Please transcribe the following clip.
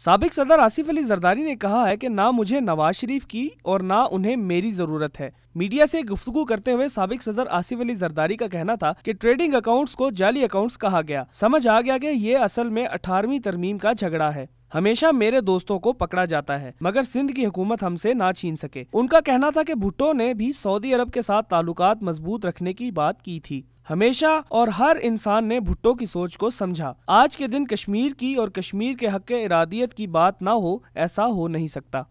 सबक सदर आसिफ अली जरदारी ने कहा है कि ना मुझे नवाज़ शरीफ की और ना उन्हें मेरी ज़रूरत है। मीडिया से गुफ्तगू करते हुए सबक सदर आसिफ अली जरदारी का कहना था कि ट्रेडिंग अकाउंट्स को जाली अकाउंट्स कहा गया। समझ आ गया कि ये असल में अठारहवीं तरमीम का झगड़ा है। हमेशा मेरे दोस्तों को पकड़ा जाता है, मगर सिंध की हुकूमत हमसे ना छीन सके। उनका कहना था कि भुट्टो ने भी सऊदी अरब के साथ ताल्लुकात मज़बूत रखने की बात की थी। हमेशा और हर इंसान ने भुट्टो की सोच को समझा। आज के दिन कश्मीर की और कश्मीर के हक इरादियत की बात ना हो, ऐसा हो नहीं सकता।